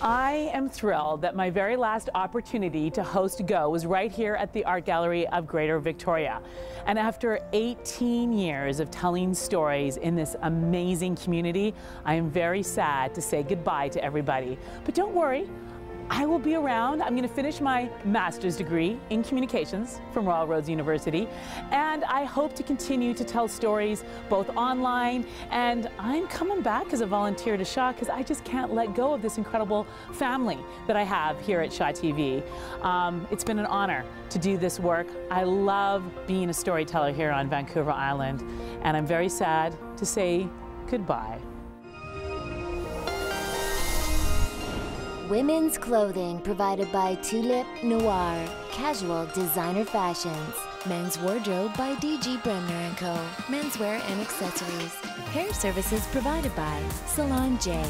I am thrilled that my very last opportunity to host Go was right here at the Art Gallery of Greater Victoria. And after 18 years of telling stories in this amazing community, I am very sad to say goodbye to everybody. But don't worry, I will be around. I'm going to finish my master's degree in communications from Royal Roads University, and I hope to continue to tell stories both online and I'm coming back as a volunteer to Shaw because I just can't let go of this incredible family that I have here at Shaw TV. Um, it's been an honor to do this work. I love being a storyteller here on Vancouver Island, and I'm very sad to say goodbye. Women's clothing provided by Tulip Noir. Casual designer fashions. Men's wardrobe by DG Bremner & Co. Menswear and accessories. Hair services provided by Salon J.